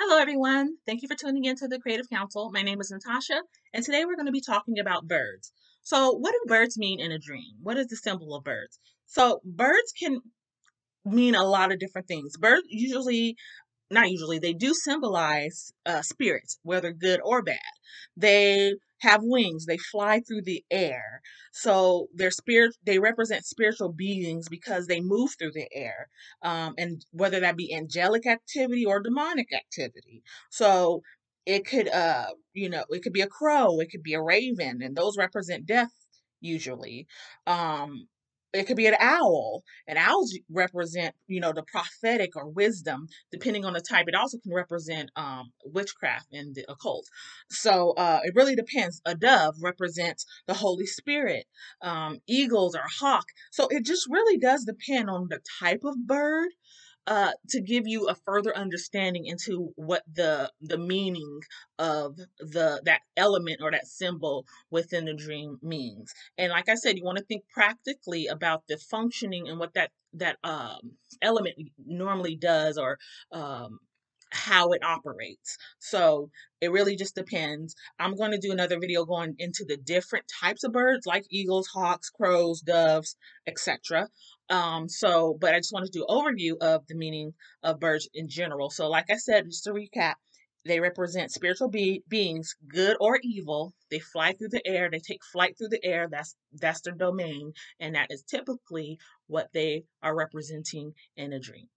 Hello, everyone. Thank you for tuning in to the Creative Council. My name is Natasha, and today we're going to be talking about birds. So, what do birds mean in a dream? What is the symbol of birds? So, birds can mean a lot of different things. Birds usually not usually, they do symbolize uh, spirits, whether good or bad. They have wings, they fly through the air. So they're spirit, they represent spiritual beings because they move through the air. Um, and whether that be angelic activity or demonic activity. So it could, uh, you know, it could be a crow, it could be a raven, and those represent death usually. Um, it could be an owl and owls represent you know the prophetic or wisdom depending on the type. It also can represent um, witchcraft and the occult. So uh, it really depends. A dove represents the holy spirit. Um, eagles or hawk. So it just really does depend on the type of bird uh, to give you a further understanding into what the the meaning of the that element or that symbol within the dream means. And like I said, you want to think practically about the functioning and what that that um, element normally does or um, how it operates. So it really just depends. I'm going to do another video going into the different types of birds like eagles, hawks, crows, doves, etc. Um, so, but I just wanted to do overview of the meaning of birds in general. So, like I said, just to recap, they represent spiritual be- beings, good or evil. They fly through the air. They take flight through the air. That's that's their domain, and that is typically what they are representing in a dream.